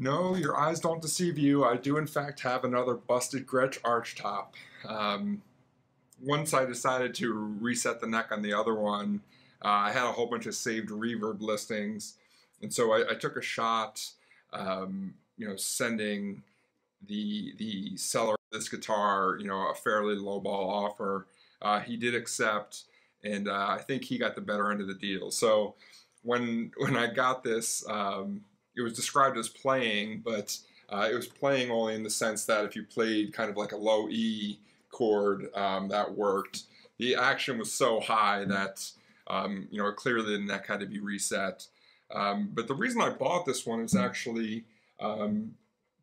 No, your eyes don't deceive you. I do, in fact, have another busted Gretsch arch top. Um, once I decided to reset the neck on the other one, uh, I had a whole bunch of saved reverb listings, and so I, I took a shot, um, you know, sending the the seller of this guitar, you know, a fairly low ball offer. Uh, he did accept, and uh, I think he got the better end of the deal. So when when I got this, um, it was described as playing, but uh, it was playing only in the sense that if you played kind of like a low E chord, um, that worked. The action was so high that um, you know clearly the neck had to be reset. Um, but the reason I bought this one is actually um,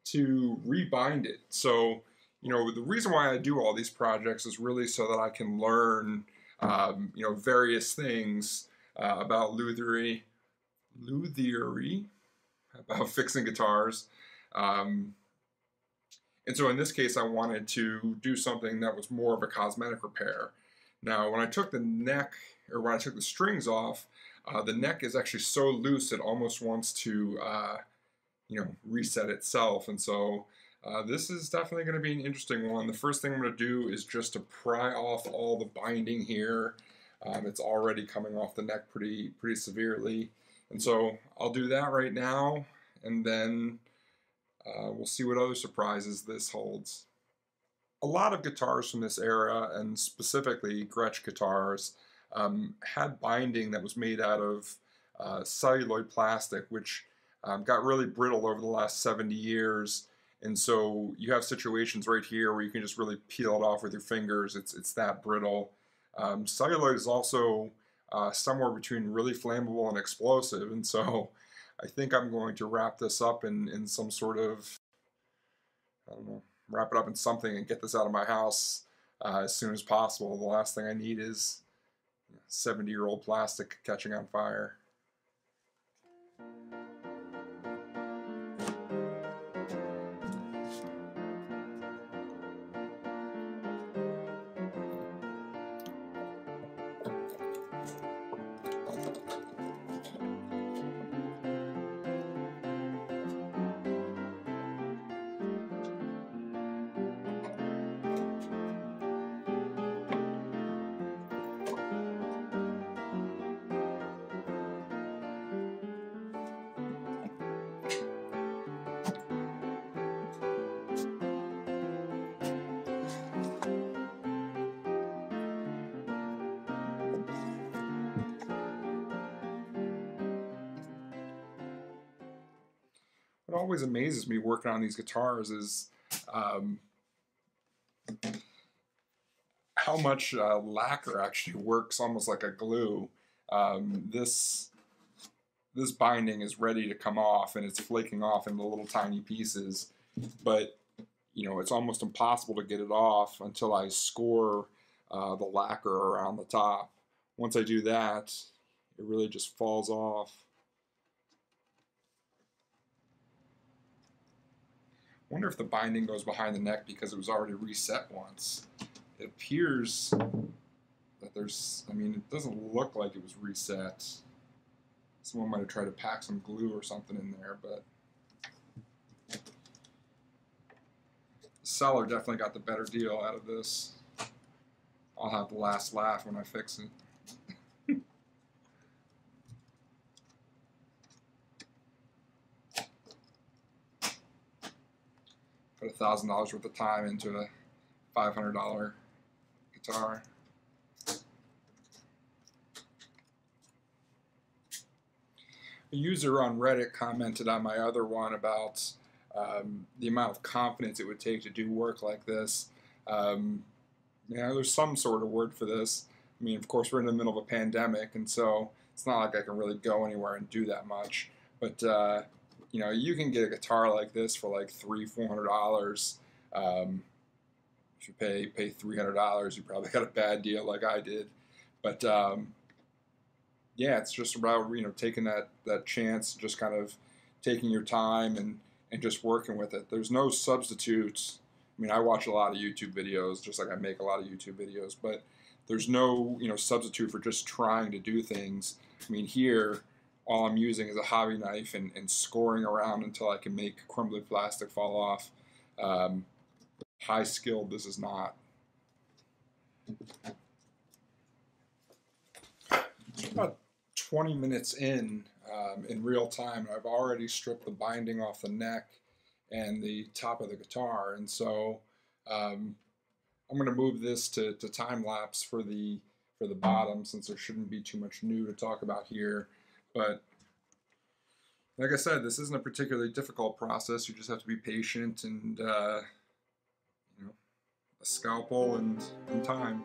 to rebind it. So you know the reason why I do all these projects is really so that I can learn um, you know various things uh, about lutherie, luthiery, about fixing guitars. Um, and so in this case, I wanted to do something that was more of a cosmetic repair. Now, when I took the neck, or when I took the strings off, uh, the neck is actually so loose it almost wants to, uh, you know, reset itself. And so uh, this is definitely going to be an interesting one. The first thing I'm going to do is just to pry off all the binding here. Um, it's already coming off the neck pretty pretty severely. And so I'll do that right now, and then uh, we'll see what other surprises this holds. A lot of guitars from this era, and specifically Gretsch guitars, um, had binding that was made out of uh, celluloid plastic, which um, got really brittle over the last 70 years. And so you have situations right here where you can just really peel it off with your fingers. It's, it's that brittle. Um, celluloid is also uh, somewhere between really flammable and explosive. And so I think I'm going to wrap this up in, in some sort of, I don't know, wrap it up in something and get this out of my house uh, as soon as possible. The last thing I need is 70 year old plastic catching on fire. Always amazes me working on these guitars is um, how much uh, lacquer actually works almost like a glue. Um, this this binding is ready to come off and it's flaking off into little tiny pieces, but you know it's almost impossible to get it off until I score uh, the lacquer around the top. Once I do that, it really just falls off. Wonder if the binding goes behind the neck because it was already reset once. It appears that there's, I mean, it doesn't look like it was reset. Someone might have tried to pack some glue or something in there, but the seller definitely got the better deal out of this. I'll have the last laugh when I fix it. Thousand dollars worth of time into a five hundred dollar guitar. A user on Reddit commented on my other one about um, the amount of confidence it would take to do work like this. Um, you know, there's some sort of word for this. I mean, of course, we're in the middle of a pandemic, and so it's not like I can really go anywhere and do that much. But uh, you know, you can get a guitar like this for like three, four hundred dollars. Um, if you pay pay three hundred dollars, you probably got a bad deal like I did. But um, yeah, it's just about you know taking that that chance, just kind of taking your time and and just working with it. There's no substitutes. I mean, I watch a lot of YouTube videos, just like I make a lot of YouTube videos, but there's no you know substitute for just trying to do things. I mean, here all I'm using is a hobby knife and, and scoring around until I can make crumbly plastic fall off. Um, high skilled, this is not. About 20 minutes in, um, in real time, I've already stripped the binding off the neck and the top of the guitar. And so um, I'm going to move this to, to time lapse for the for the bottom since there shouldn't be too much new to talk about here. But like I said, this isn't a particularly difficult process. You just have to be patient and uh, you know a scalpel and, and time.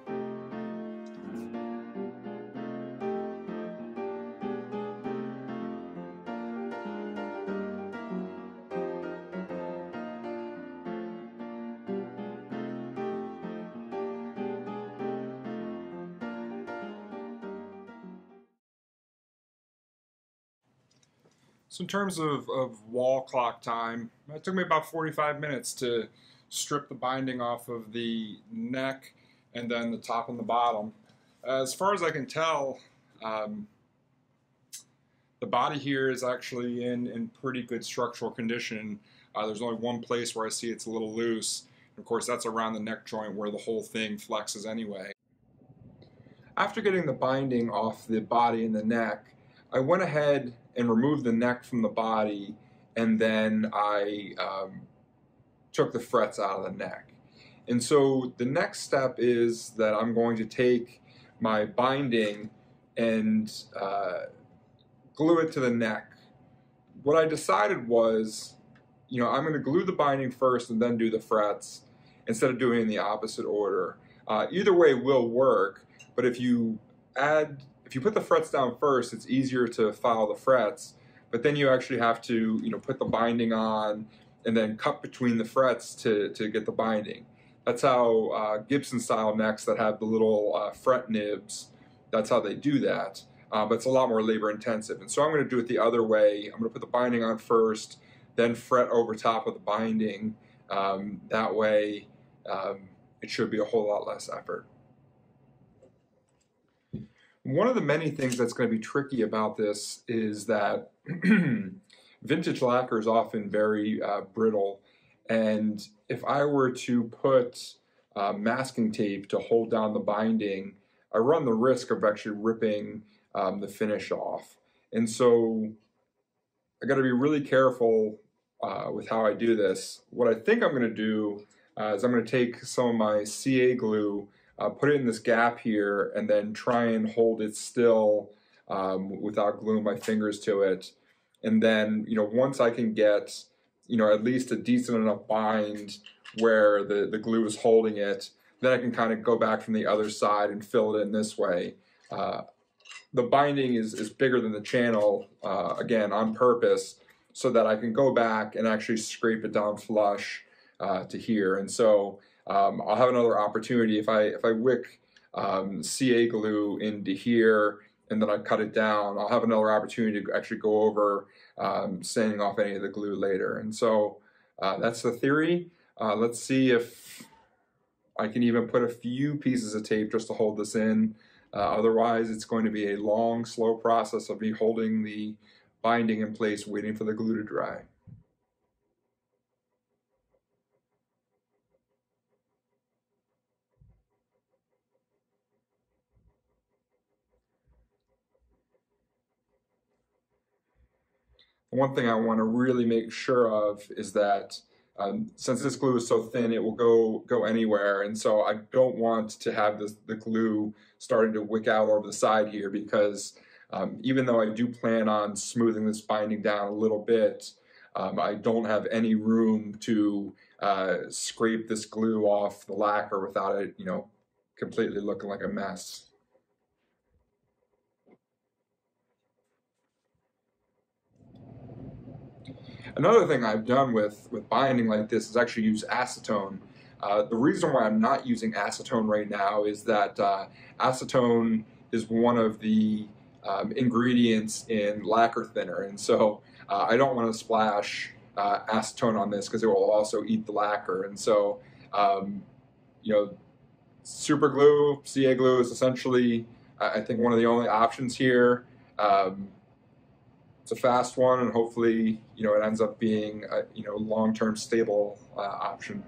So in terms of, of wall clock time, it took me about 45 minutes to strip the binding off of the neck and then the top and the bottom. As far as I can tell, um, the body here is actually in, in pretty good structural condition. Uh, there's only one place where I see it's a little loose. of course, that's around the neck joint where the whole thing flexes anyway. After getting the binding off the body and the neck, I went ahead and removed the neck from the body, and then I um, took the frets out of the neck. And so the next step is that I'm going to take my binding and uh, glue it to the neck. What I decided was, you know, I'm going to glue the binding first and then do the frets instead of doing in the opposite order. Uh, either way will work, but if you add if you put the frets down first, it's easier to file the frets, but then you actually have to, you know, put the binding on and then cut between the frets to, to get the binding. That's how uh, Gibson style necks that have the little uh, fret nibs, that's how they do that. Uh, but it's a lot more labor intensive. And so I'm going to do it the other way. I'm going to put the binding on first, then fret over top of the binding. Um, that way, um, it should be a whole lot less effort. One of the many things that's going to be tricky about this is that vintage lacquer is often very uh, brittle. And if I were to put uh, masking tape to hold down the binding, I run the risk of actually ripping um, the finish off. And so I got to be really careful uh, with how I do this. What I think I'm going to do uh, is I'm going to take some of my CA glue uh, put it in this gap here, and then try and hold it still um, without gluing my fingers to it. And then, you know, once I can get, you know, at least a decent enough bind where the, the glue is holding it, then I can kind of go back from the other side and fill it in this way. Uh, the binding is, is bigger than the channel, uh, again, on purpose, so that I can go back and actually scrape it down flush uh, to here. And so um, I'll have another opportunity if I if I wick um, CA glue into here and then I cut it down, I'll have another opportunity to actually go over um, sanding off any of the glue later. And so uh, that's the theory. Uh, let's see if I can even put a few pieces of tape just to hold this in. Uh, otherwise, it's going to be a long, slow process of me holding the binding in place, waiting for the glue to dry. One thing I want to really make sure of is that um, since this glue is so thin, it will go go anywhere, and so I don't want to have this, the glue starting to wick out over the side here because um, even though I do plan on smoothing this binding down a little bit, um, I don't have any room to uh, scrape this glue off the lacquer without it, you know, completely looking like a mess. Another thing I've done with, with binding like this is actually use acetone. Uh, the reason why I'm not using acetone right now is that uh, acetone is one of the um, ingredients in lacquer thinner, and so uh, I don't want to splash uh, acetone on this because it will also eat the lacquer. And so, um, you know, super glue, CA glue is essentially, I think, one of the only options here. Um, it's a fast one, and hopefully, you know, it ends up being a you know long-term stable uh, option.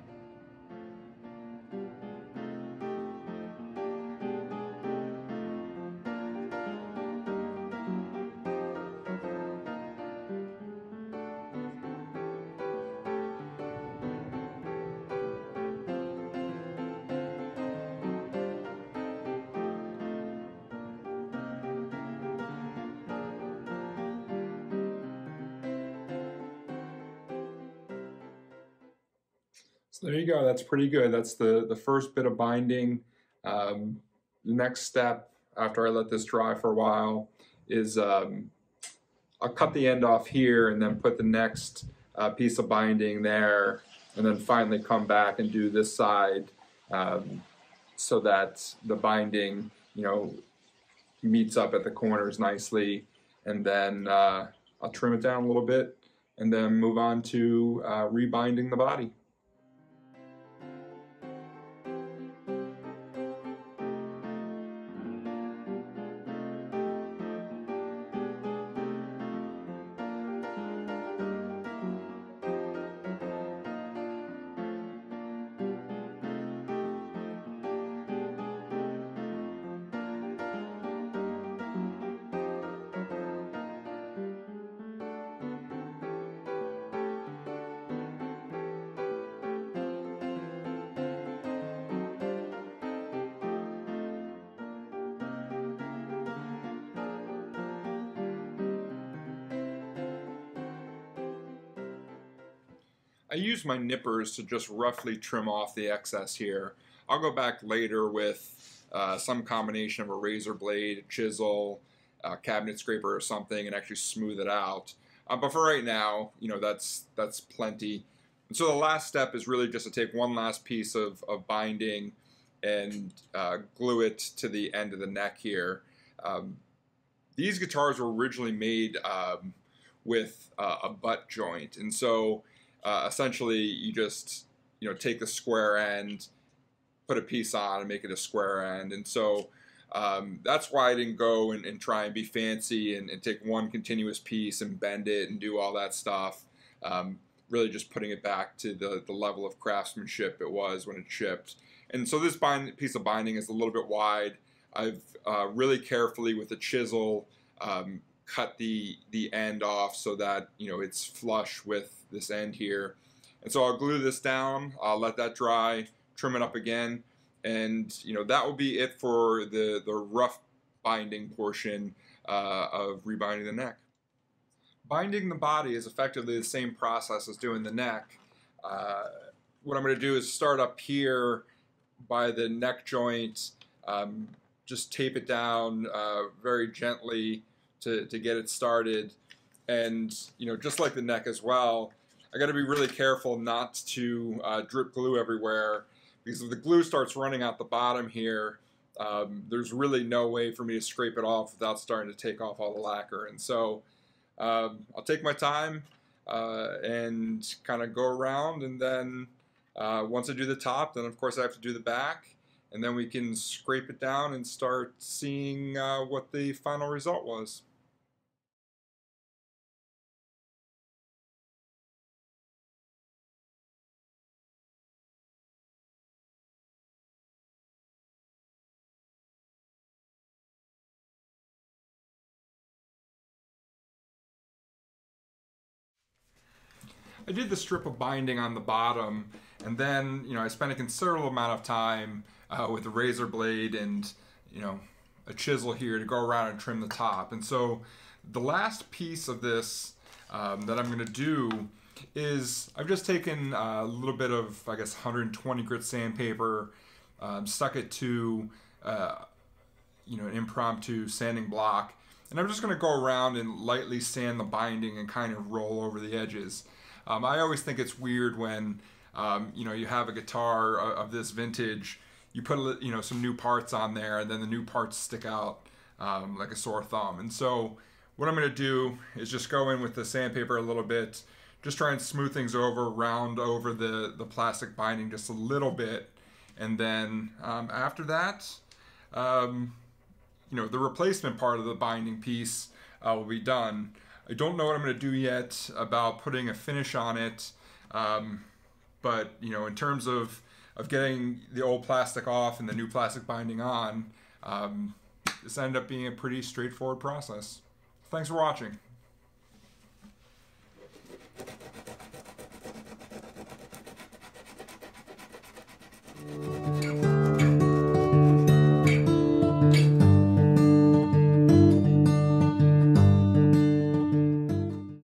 So there you go. That's pretty good. That's the, the first bit of binding. Um, the next step after I let this dry for a while is um, I'll cut the end off here and then put the next uh, piece of binding there and then finally come back and do this side um, so that the binding, you know, meets up at the corners nicely and then uh, I'll trim it down a little bit and then move on to uh, rebinding the body. I use my nippers to just roughly trim off the excess here. I'll go back later with uh, some combination of a razor blade, chisel, a cabinet scraper or something and actually smooth it out. Uh, but for right now, you know, that's, that's plenty. And so the last step is really just to take one last piece of, of binding and uh, glue it to the end of the neck here. Um, these guitars were originally made um, with uh, a butt joint. And so uh, essentially you just you know take the square end, put a piece on, and make it a square end. And so um, that's why I didn't go and, and try and be fancy and, and, take one continuous piece and bend it and do all that stuff. Um, really just putting it back to the, the level of craftsmanship it was when it shipped. And so this bind, piece of binding is a little bit wide. I've uh, really carefully with a chisel um, cut the the end off so that you know it's flush with this end here. And so I'll glue this down, I'll let that dry, trim it up again, and you know that will be it for the, the rough binding portion uh, of rebinding the neck. Binding the body is effectively the same process as doing the neck. Uh, what I'm going to do is start up here by the neck joint, um, just tape it down uh, very gently to, to get it started. And, you know, just like the neck as well, I got to be really careful not to uh, drip glue everywhere because if the glue starts running out the bottom here, um, there's really no way for me to scrape it off without starting to take off all the lacquer. And so um, I'll take my time uh, and kind of go around and then uh, once I do the top, then of course I have to do the back and then we can scrape it down and start seeing uh, what the final result was. I did the strip of binding on the bottom, and then you know I spent a considerable amount of time uh, with a razor blade and you know a chisel here to go around and trim the top. And so the last piece of this um, that I'm going to do is I've just taken a little bit of I guess 120 grit sandpaper, um, stuck it to uh, you know an impromptu sanding block, and I'm just going to go around and lightly sand the binding and kind of roll over the edges. Um, I always think it's weird when um, you know you have a guitar of this vintage, you put you know some new parts on there, and then the new parts stick out um, like a sore thumb. And so what I'm going to do is just go in with the sandpaper a little bit, just try and smooth things over, round over the the plastic binding just a little bit, and then um, after that, um, you know the replacement part of the binding piece uh, will be done. I don't know what I'm going to do yet about putting a finish on it. Um, but, you know, in terms of, of getting the old plastic off and the new plastic binding on, um, this ended up being a pretty straightforward process. Thanks for watching.